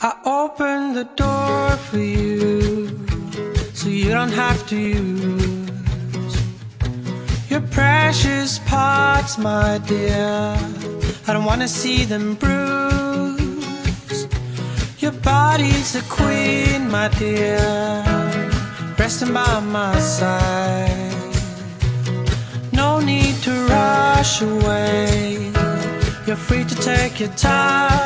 I opened the door for you so you don't have to use your precious parts, my dear. I don't want to see them bruised. Your body's a queen, my dear, resting by my side. No need to rush away. You're free to take your time.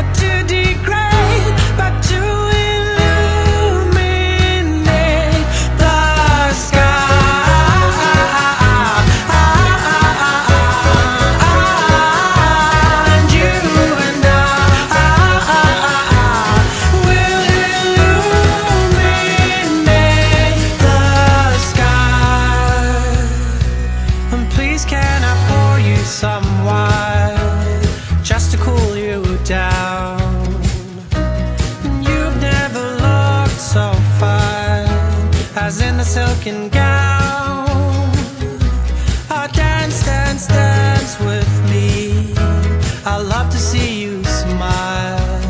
Or to degrade, silken gown. Oh, dance, dance, dance with me. I love to see you smile.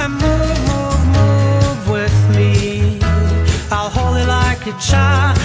And move, move, move with me. I'll hold it like a child.